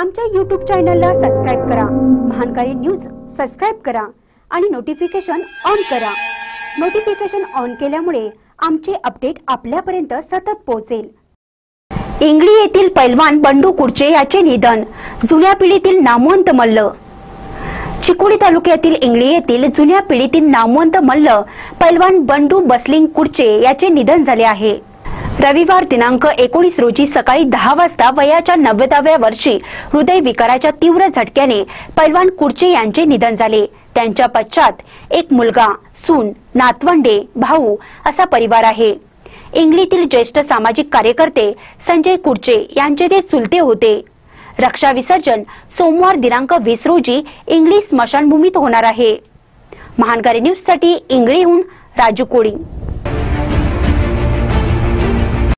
आमच्या यूट्यूब चॅनलला सबस्क्राईब करा. महानकारी न्यूज सबस्क्राईब करा आणि नोटिफिकेशन ऑन करा. नोटिफिकेशन ऑन केल्यामुळे आमचे अपडेट आपल्यापर्यंत सतत पोहोचेल. इंगळी येथील पैलवान बंडू कुडचे याचे निधन जुन्या पिढीतील नामवंत मल्ल. चिकोडी तालुक्यातील इंगळी येथील जुन्या पिढीतील नामवंत मल्ल पैलवान बंडू बसलिंग कुडचे याचे निधन झाले आहे. रविवार दिनांक एकोणीस रोजी सकाळी दहा वाजता वयाच्या नव्वदाव्या वर्षी हृदयविकाराच्या तीव्र झटक्याने पैलवान कुडचे यांचे निधन झाले. त्यांच्या पश्चात एक मुलगा सून नातवंडे भाऊ असा परिवार आहे. इंगळीतील ज्येष्ठ सामाजिक कार्यकर्ते संजय कुडचे यांचे ते चुलते होते. रक्षा विसर्जन सोमवार दिनांक वीस रोजी इंगळी स्मशानभूमीत होणार आहे. महानकारी न्यूजसाठी इंगळीहून राजू कोळी.